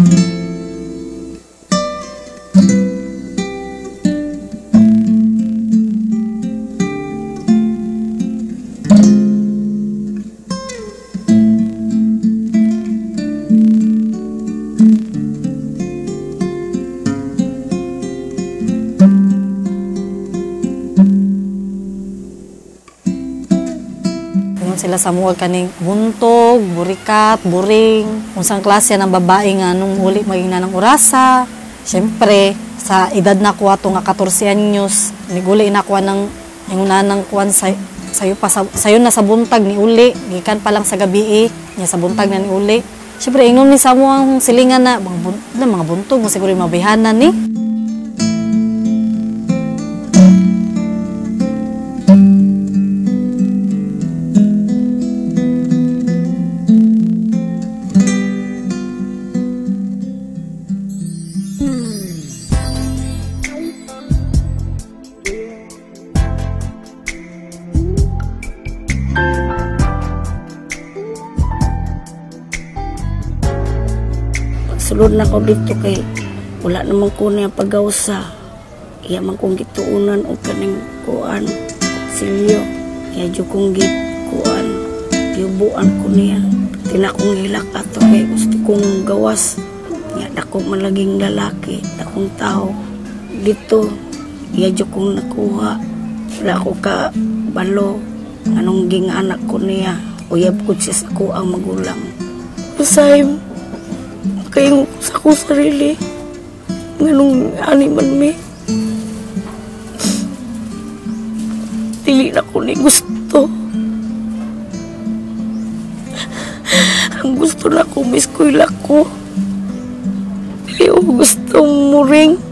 Ingon sila sa mga kaning buntog, burikat, buring, unsang klase ng babae nga nung huli maging na ng orasa. Siyempre, sa edad na kuha to nga 14 anyos, niguli na kuha ng inguna ng kuwan sa sayo pa sa, sayo na sa buntag ni uli gikan pa lang sa gabi eh nya sa buntag na ni uli syempre ingnon ni sa mo silingan na mga, bun, na, mga buntog mo siguro mabihanan ni Sulod na ko dito kay wala naman ko niya pagawsa. Iya man kong gituunan o kaning kuan silyo. Iya jo kong git kuan. Yubuan ko niya. Tina kong hilak ato kay gusto kong gawas. Nga dako malaging lalaki, dakong tao. Dito, iya jo kong nakuha. Wala ko ka balo. Anong ging anak ko niya. Uyab ko siya sa ko ang magulang. Masayim, kayong sa ko sarili. Nganong animan mi. Dili na ko ni gusto. Ang gusto na ko, miss ko ko. Dili ko gusto muring.